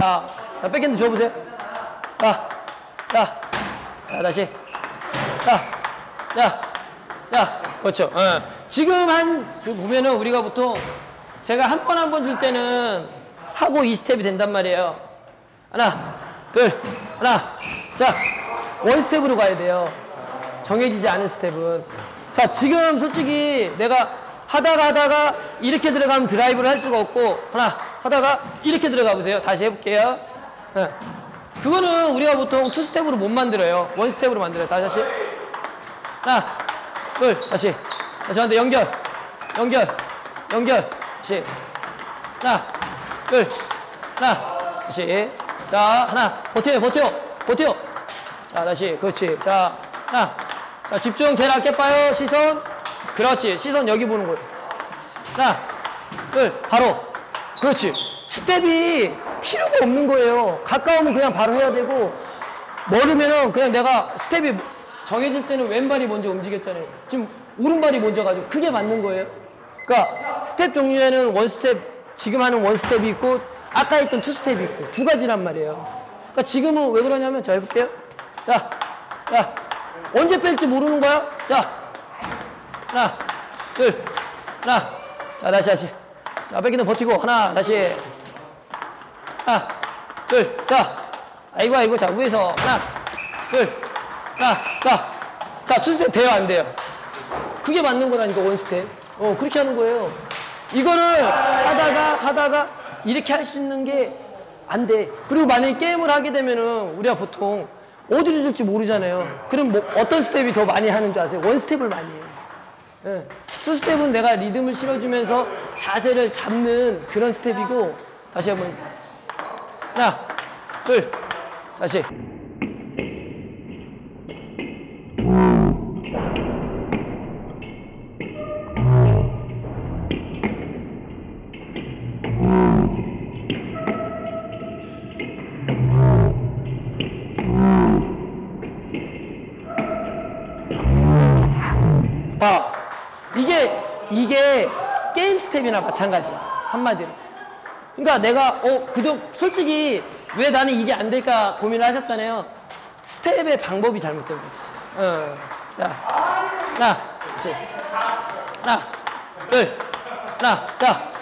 자, 백핸드 줘보세요. 자, 자, 자, 다시. 자, 자, 자, 그렇죠. 어. 지금 한, 그 보면은 우리가 보통 제가 한 번 한 번 줄 때는 하고 이 스텝이 된단 말이에요. 하나, 둘, 하나. 자, one step으로 가야 돼요. 정해지지 않은 스텝은. 자, 지금 솔직히 내가 하다가 하다가 이렇게 들어가면 드라이브를 할 수가 없고, 하나, 하다가 이렇게 들어가 보세요. 다시 해볼게요. 예. 그거는 우리가 보통 two step으로 못 만들어요. one step으로 만들어요. 다시. 하나, 둘, 다시. 자, 저한테 연결, 연결, 연결. 다시. 하나, 둘, 하나, 다시. 자, 하나, 버텨요, 버텨요, 버텨요. 자, 다시. 그렇지. 자, 하나. 자, 집중. 제일 낮게 봐요. 시선. 그렇지. 시선 여기 보는 거예요. 하나, 둘, 바로. 그렇지. 스텝이 필요가 없는 거예요. 가까우면 그냥 바로 해야 되고, 멀으면은 그냥 내가 스텝이 정해질 때는 왼발이 먼저 움직였잖아요. 지금 오른발이 먼저 가지고 그게 맞는 거예요. 그러니까 스텝 종류에는 원 스텝, 지금 하는 원 스텝이 있고, 아까 했던 투 스텝이 있고, 두 가지란 말이에요. 그러니까 지금은 왜 그러냐면, 자, 해볼게요. 자, 자, 언제 뺄지 모르는 거야? 자, 하나, 둘, 하나. 자, 다시, 다시. 자, 뺏기는 버티고, 하나, 다시. 하나, 둘, 자. 아이고, 아이고, 자, 위에서. 하나, 둘, 하나, 자. 자, 투스텝 돼요, 안 돼요? 그게 맞는 거라니까, 원스텝. 어, 그렇게 하는 거예요. 이거를 하다가, 하다가, 이렇게 할 수 있는 게 안 돼. 그리고 만약에 게임을 하게 되면은, 우리가 보통 어디로 줄지 모르잖아요. 그럼 뭐, 어떤 스텝이 더 많이 하는 줄 아세요? 원 스텝을 많이 해요. 예. 투 스텝은 내가 리듬을 실어주면서 자세를 잡는 그런 스텝이고 다시 한번. 하나 둘 다시. 봐 이게 이게 게임 스텝이나 마찬가지야 한마디로. 그러니까 내가 어 그도 솔직히 왜 나는 이게 안 될까 고민을 하셨잖아요. 스텝의 방법이 잘못된 거지. 어. 자. 하나 그렇지 하나 둘 하나 자.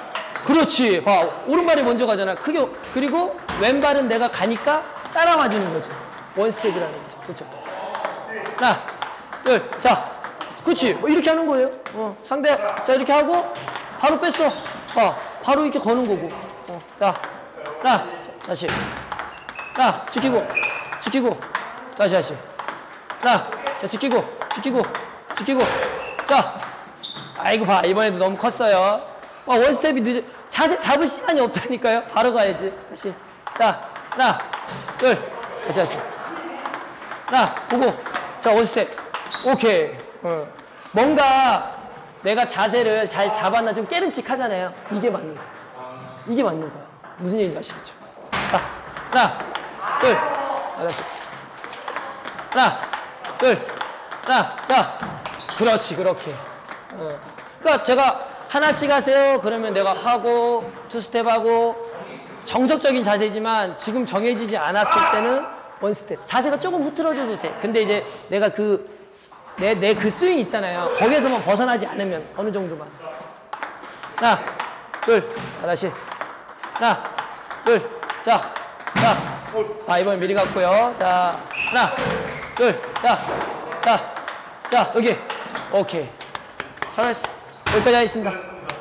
그렇지. 봐. 오른발이 먼저 가잖아. 크게 그리고 왼발은 내가 가니까 따라와 주는 거죠. 원 스텝이라는 거죠. 그렇죠? 하나, 둘, 자, 그렇지. 뭐 이렇게 하는 거예요. 어, 상대, 자 이렇게 하고 바로 뺐어. 어, 바로 이렇게 거는 거고. 어, 자, 하나, 다시, 하나, 지키고, 지키고, 다시 다시, 하나, 자 지키고, 지키고, 지키고, 자, 아이고 봐 이번에도 너무 컸어요. 어, 원 스텝이 늦어. 자세 잡을 시간이 없다니까요. 바로 가야지. 다시, 자, 하나, 둘, 다시 다시. 하나 보고 자 원스텝 오케이 어. 뭔가 내가 자세를 잘 잡았나 좀 깨름칙하잖아요. 이게 맞는 거야. 이게 맞는 거야. 무슨 얘기인지 아시겠죠? 자 하나 둘. 다시 하나 둘. 하나 자. 그렇지 그렇게. 어. 그러니까 제가 하나씩 하세요. 그러면 내가 하고 투 스텝 하고 정석적인 자세지만 지금 정해지지 않았을 때는 원 스텝. 자세가 조금 흐트러져도 돼. 근데 이제 내가 그, 내, 내 그 스윙 있잖아요. 거기에서만 벗어나지 않으면 어느 정도만. 하나, 둘, 자, 다시. 하나, 둘, 자, 자. 자, 이번엔 미리 갔고요. 자, 하나, 둘, 자, 자, 자, 여기. 오케이. 잘했어. 여기까지 하겠습니다.